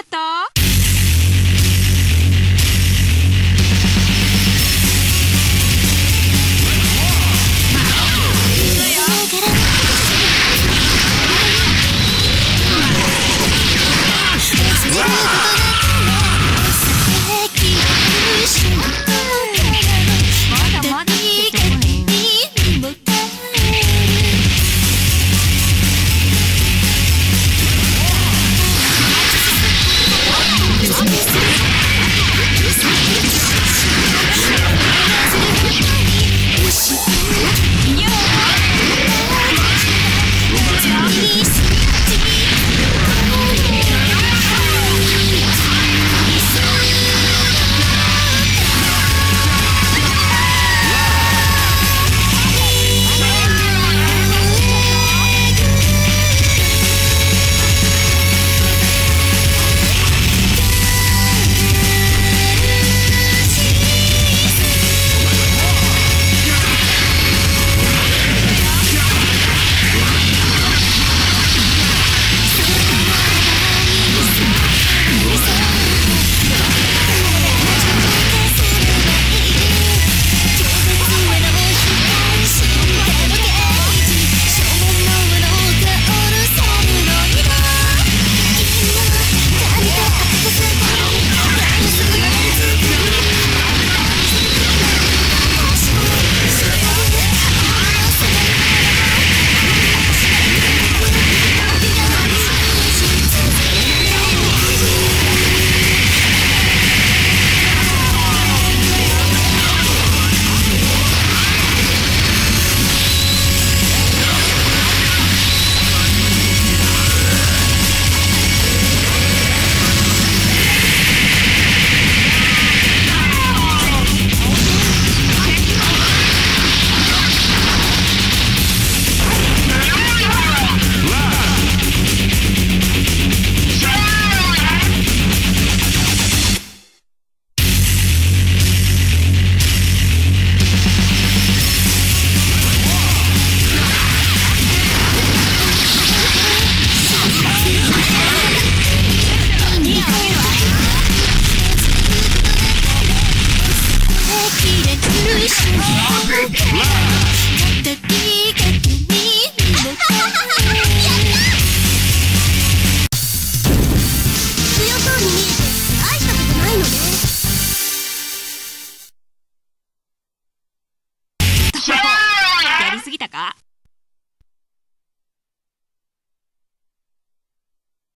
った？